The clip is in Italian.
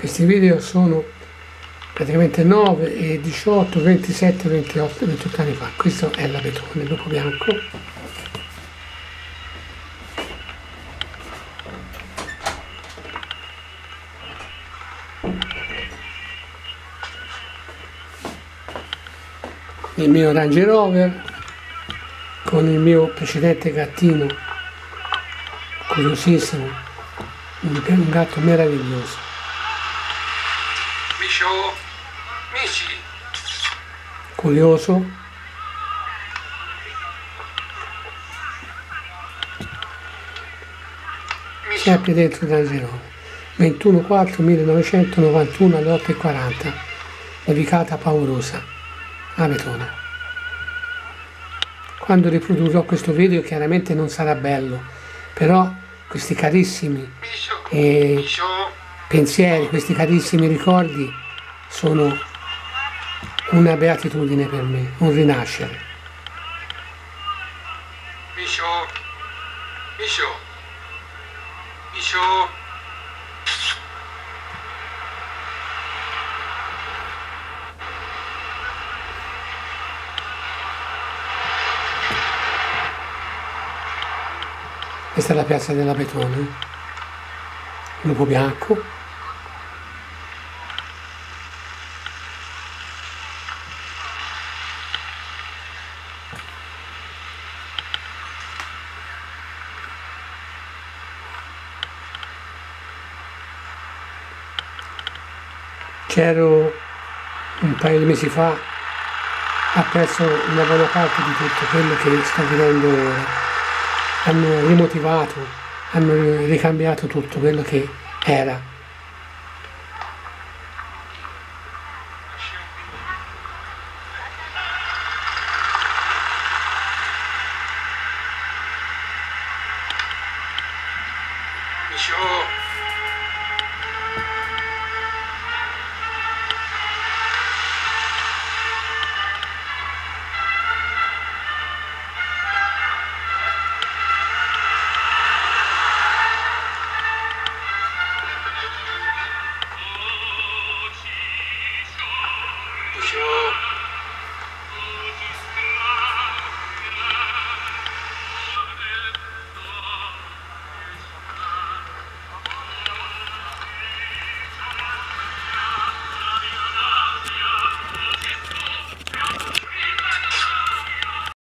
questi video sono praticamente 9 e 18 27 28 28 anni fa. Questo è l'abetone lupo bianco. Il mio Range Rover con il mio precedente gattino curiosissimo un gatto meraviglioso Micio Mici. Curioso? Sempre dentro Range Rover 21 4 1991 alle 8.40 nevicata paurosa. Avetona. Quando riprodurrò questo video chiaramente non sarà bello però questi carissimi eh, pensieri, questi carissimi ricordi sono una beatitudine per me, un rinascere. Micio Micio Micio Questa è la piazza della Betone, Lupo Bianco. C'ero un paio di mesi fa, ha perso una buona parte di tutto quello che sta vivendo ora hanno rimotivato, hanno ricambiato tutto quello che era. Micio